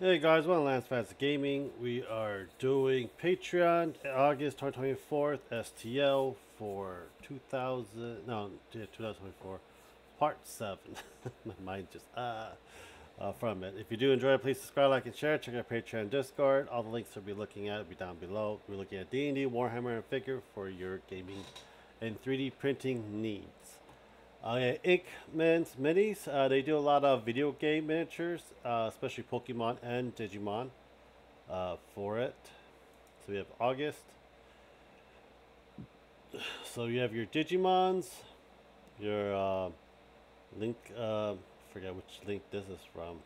Hey guys, welcome to Lance Fast Gaming. We are doing Patreon August 2024 STL for 2000 no 2024 part 7. My mind just ah uh, from it. If you do enjoy it, please subscribe, like, and share. Check out Patreon Discord. All the links we'll be looking at will be down below. We're looking at D&D, Warhammer, and Figure for your gaming and 3D printing needs. Uh, yeah, Inkman's Minis, uh, they do a lot of video game miniatures, uh, especially Pokemon and Digimon uh, for it. So we have August. So you have your Digimons, your uh, Link, uh, forget which link this is from.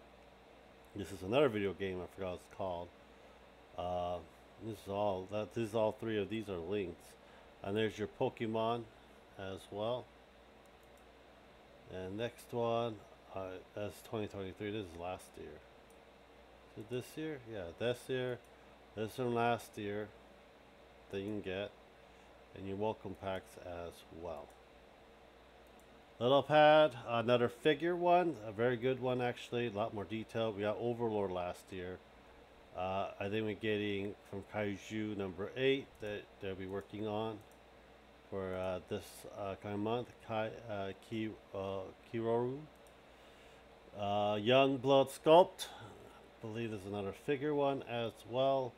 This is another video game, I forgot what it's called. This is all, that, this is all three of these are links. And there's your Pokemon as well. And next one, uh, that's 2023. This is last year. Is this year? Yeah, this year. This from last year that you can get. And your welcome packs as well. Little pad, another figure one. A very good one, actually. A lot more detail. We got Overlord last year. Uh, I think we're getting from Kaiju number 8 that they'll be working on for uh, this uh, of month. Kai, uh, Ki, uh, Kiroru. Uh, Young Blood Sculpt. I believe there's another figure one as well.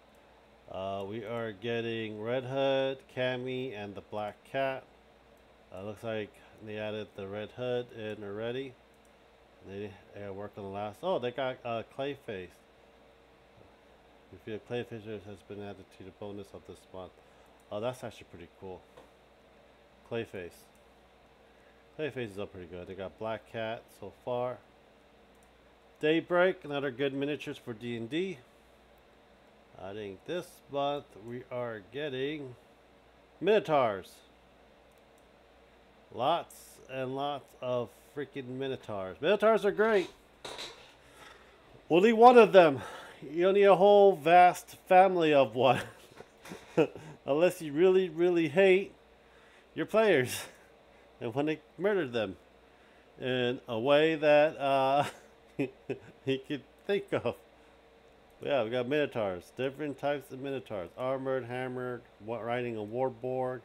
Uh, we are getting Red Hood, Cammy, and the Black Cat. Looks like they added the Red Hood in already. They, they worked on the last. Oh, they got Clayface. If your Clayface has been added to the bonus of this month. Oh, that's actually pretty cool. Clayface. Clayface is up pretty good. They got Black Cat so far. Daybreak, another good miniatures for D&D. I think this month we are getting Minotaurs. Lots and lots of freaking Minotaurs. Minotaurs are great. Only one of them. You need a whole vast family of one. Unless you really, really hate your players and when they murdered them in a way that uh, he could think of. Yeah, we got minotaurs, different types of minotaurs, armored, hammered, riding a warboard.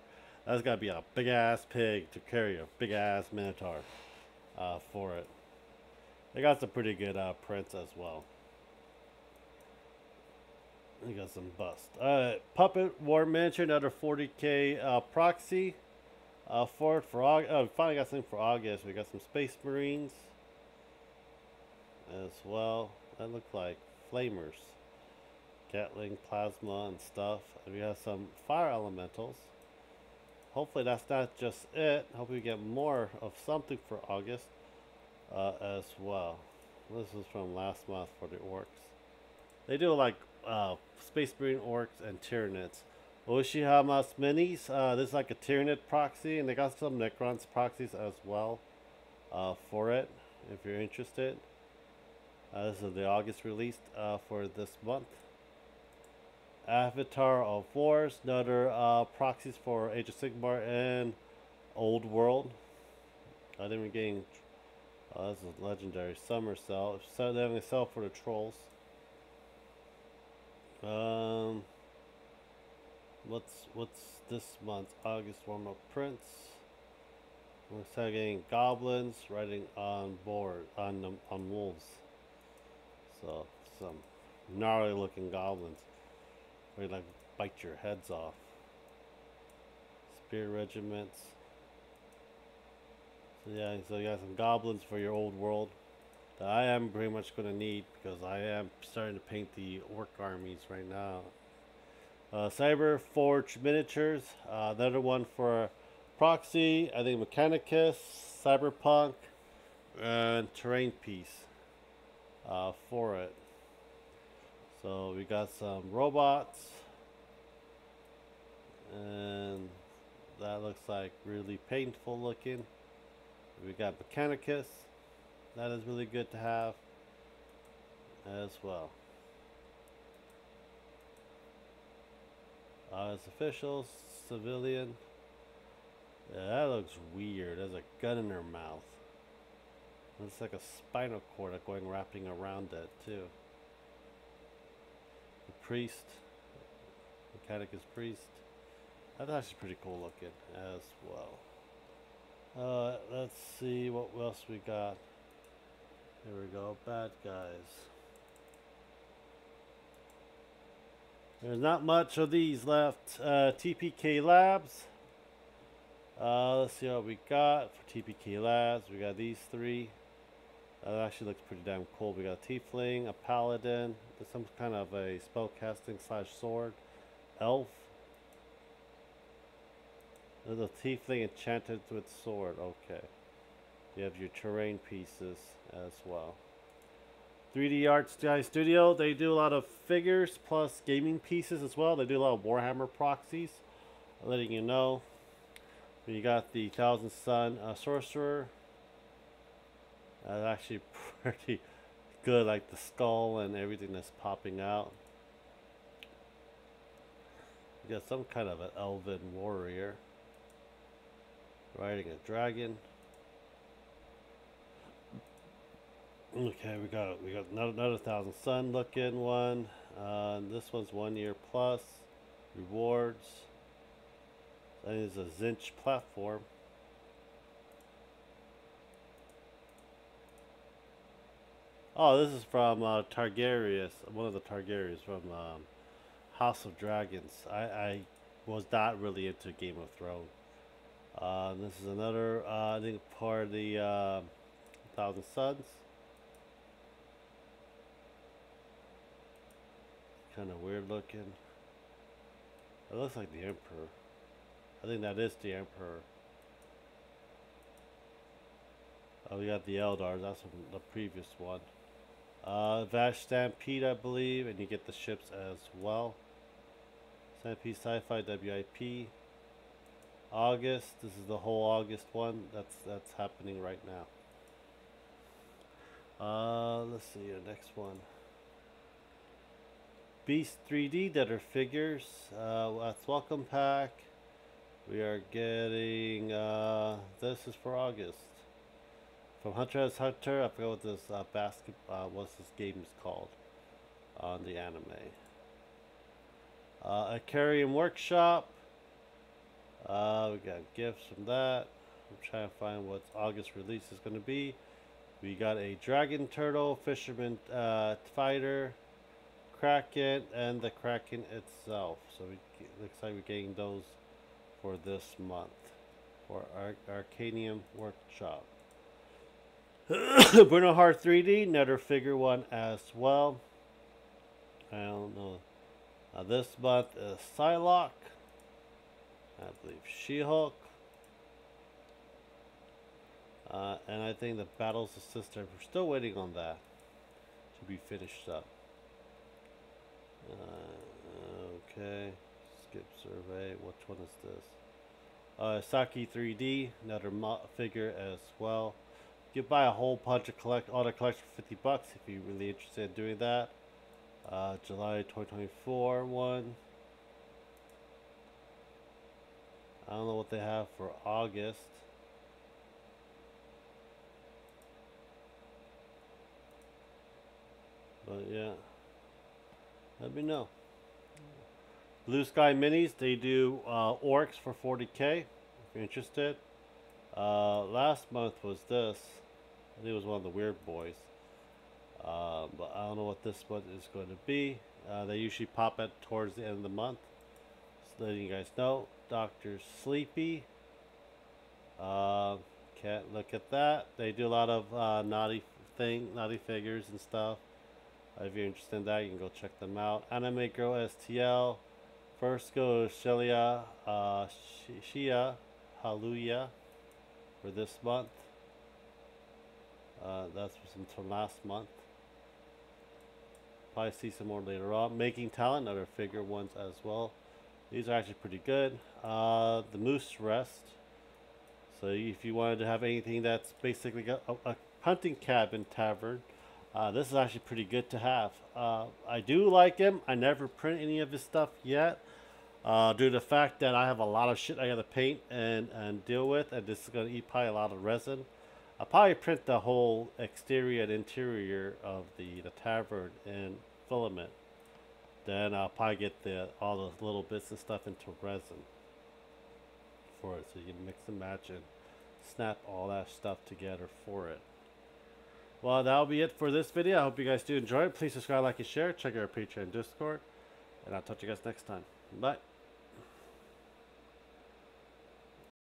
That's got to be a big ass pig to carry a big ass minotaur uh, for it. They got some pretty good uh, prints as well. They got some bust. Uh, Puppet War Mansion, another 40k uh, proxy. Uh, for for August. Oh, finally got something for August. We got some Space Marines as well. That look like flamers, Gatling, plasma, and stuff. And we have some fire elementals. Hopefully that's not just it. Hope we get more of something for August uh, as well. This is from last month for the orcs. They do like uh, Space Marine orcs and Tyranids. Uchihamas minis. Uh, this is like a Tyranid proxy, and they got some Necrons proxies as well uh, for it, if you're interested. Uh, this is the August release uh, for this month. Avatar of Wars, another uh, proxies for Age of Sigmar and Old World. I think we're getting, uh, this is legendary Summer Cell. So they're having a sell for the trolls. Um, what's what's this month? August warm up prints. We're getting goblins riding on board on on wolves. So some gnarly looking goblins. Where like bite your heads off. Spear regiments. So yeah, so you got some goblins for your old world that I am pretty much to need because I am starting to paint the orc armies right now. Uh, Cyber Forge Miniatures, uh, another one for Proxy, I think Mechanicus, Cyberpunk, and Terrain Piece uh, for it. So we got some robots, and that looks like really painful looking. We got Mechanicus, that is really good to have as well. As officials, civilian. Yeah, that looks weird. There's a gun in her mouth. It's like a spinal cord going wrapping around it too. The priest. Mechanicus Priest. That's actually pretty cool looking as well. Uh, let's see what else we got. Here we go. Bad guys. There's not much of these left. Uh, TPK Labs. Uh, let's see what we got for TPK Labs. We got these three. That actually looks pretty damn cool. We got a Tiefling, a Paladin, some kind of a spellcasting slash sword, Elf. There's a Tiefling enchanted with sword. Okay. You have your terrain pieces as well. 3D Arts Art Studio, they do a lot of figures plus gaming pieces as well. They do a lot of Warhammer proxies. Letting you know. You got the Thousand Sun uh, Sorcerer. That's actually pretty good, like the skull and everything that's popping out. You got some kind of an elven warrior riding a dragon. Okay, we got we got another, another thousand sun looking one. Uh, this one's one year plus rewards. That is a Tzeentch platform. Oh, this is from uh, Targaryens, one of the Targaryens from um, House of Dragons. I, I was not really into Game of Thrones. Uh, this is another, uh, I think, part of the uh, Thousand Suns. Kind of weird looking. It looks like the Emperor. I think that is the Emperor. Oh, we got the Eldars. That's from the previous one. Uh, Vash Stampede, I believe, and you get the ships as well. Stampede Sci-Fi WIP. August. This is the whole August one. That's that's happening right now. Uh, let's see the next one. Beast 3D that are figures. Uh, that's welcome pack. We are getting. Uh, this is for August. From Hunter x Hunter, I forgot what this uh, basket, uh, what's this game is called on the anime. Uh, Arcanum Workshop. Uh, we got gifts from that. I'm trying to find what August release is going to be. We got a Dragon Turtle, Fisherman uh, Fighter, Kraken, and the Kraken itself. So we looks like we're getting those for this month for Ar Arcanum Workshop. Bruno Art 3D, another figure one as well. I don't know. This month is Psylocke. I believe She-Hulk. Uh, and I think the Battles of Sister, we're still waiting on that to be finished up. Uh, okay, skip survey. Which one is this? Uh, Sekai 3D, another figure as well. You can buy a whole bunch of collect auto collection for 50 bucks if you're really interested in doing that. Uh, July 2024 one. I don't know what they have for August. But yeah, let me know. Blue Sky Minis, they do uh, orcs for 40k if you're interested. Uh, last month was this. I think it was one of the weird boys. Uh, but I don't know what this one is going to be. Uh, they usually pop it towards the end of the month. Just letting you guys know. Dr. Sleepy. Uh, can't look at that. They do a lot of uh, naughty thing, naughty figures and stuff. Uh, if you're interested in that, you can go check them out. Anime Girl STL. First goes Shelia, uh, Shia, Haluya for this month. Uh, that's from last month. Probably see some more later on. Making Talent, other figure ones as well. These are actually pretty good. Uh, the Moose Rest. So if you wanted to have anything that's basically a, a hunting cabin tavern, uh, this is actually pretty good to have. Uh, I do like him. I never print any of his stuff yet. Uh, due to the fact that I have a lot of shit I gotta paint and, and deal with, and this is gonna eat probably a lot of resin. I'll probably print the whole exterior and interior of the, the tavern in filament. Then I'll probably get the all those little bits and stuff into resin for it, so you can mix and match and snap all that stuff together for it. Well, that'll be it for this video. I hope you guys do enjoy it. Please subscribe, like, and share. Check out our Patreon Discord. And I'll talk to you guys next time. Bye.